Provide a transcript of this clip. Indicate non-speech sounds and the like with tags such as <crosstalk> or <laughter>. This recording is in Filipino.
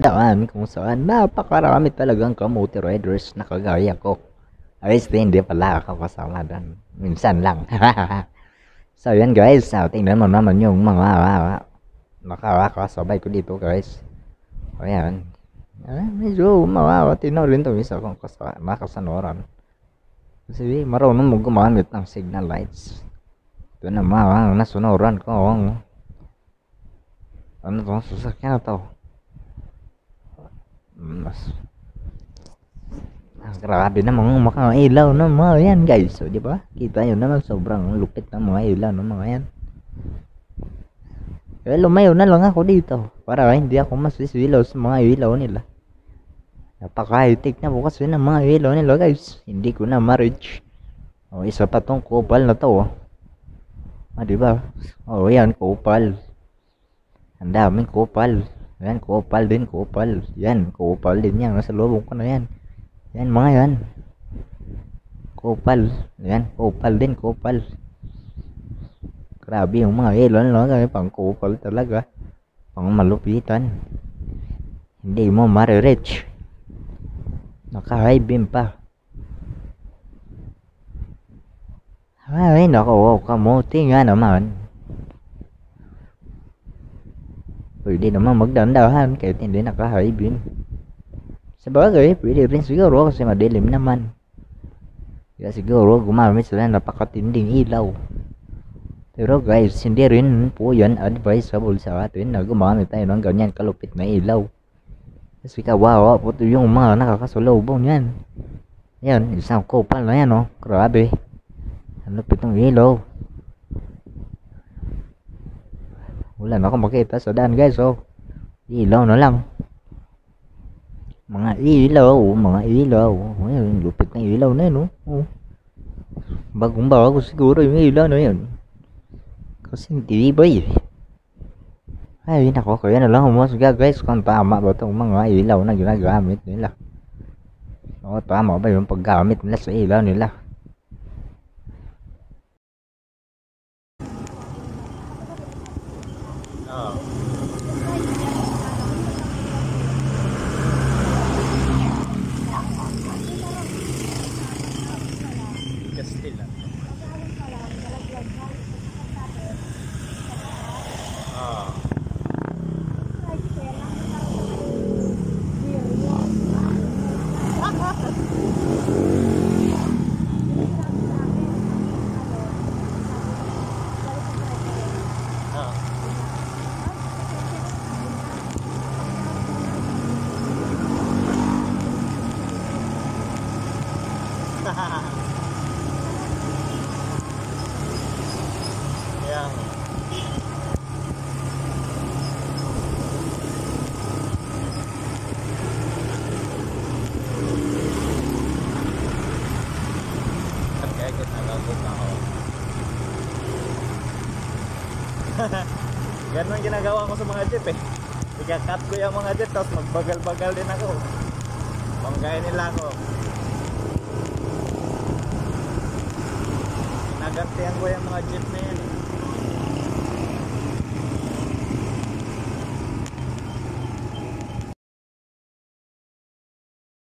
daan kung saan napakarami talagang kamote riders na kagaya ko. Ay, hindi pala ako kasama doon. Minsan lang. <laughs> so, yan guys. Uh, tingnan mo naman yung mga uh, nakakasabay ko dito guys. O yan. Uh, medyo makakatino rin to isa kung kasa makasanoran. Kasi marunong mo gumamit ng signal lights. Ito na mga nasunuran ko. Ano to? Sasakyan na to. Mas Ah, grabe namang mga ilaw ng mga yan guys. So, di ba? Kita nyo naman sobrang lupit ng mga ilaw ng mga yan. Kaya lumayo na lang ako dito para hindi ako masisilaw sa mga ilaw nila. Napaka-high-tech na bukas yun ang mga ilaw nila guys. Hindi ko na ma-reach. O, isa pa tong kupal na to. Oh. Ah, di ba? O, yan, kupal. Ang daming kupal. Yan, kupal din, kupal. Yan, kupal din yan. Nasa lubong ko na yan. Yan mga yan. Kupal. Yan, kupal din, kupal. Grabe yung mga ilon, no? Kami pang kupal talaga. Pang malupitan. Hindi mo marireach. Naka-high beam pa. Ay, wow, kamuti nga naman. video mà mất 우리는 đầu ha 한 tiền đến là có thể biến. Sẽ bớt sebagai video bên sửa rồi xem mà để làm năm anh. Sẽ sửa rồi của mà mới sửa lên là bắt có tiền đi ít lâu. Thì rồi cái xin đi đến phố dẫn ở với sở bùn sở tuyến nào của mở người ta nó gần nhanh cả lục bịt mấy lâu. Sửa cả wow bố tôi dùng mà nó có số lâu bao nhiêu nha sao cô ba nói nó? Rồi bé nó bị nó ít lâu. Na akong makita sa daan guys oh. Ilaw na lang mga ilaw, mga ilaw. Ayun, lupit ng ilaw na yun, oh. oh. Bagong bago siguro yung ilaw na yun. Kasi hindi ba eh. Ay, nako, kaya na lang humusga guys kung tama ba itong mga ilaw na ginagamit nila. O, tama ba yung paggamit nila sa ilaw nila. Oh. <laughs> Yang ang ginagawa ko sa mga jeep eh. Ika-cut ko yung mga jeep tapos magbagal-bagal din ako. Panggaya nila ako. Aga Penguin mga jeep na yun.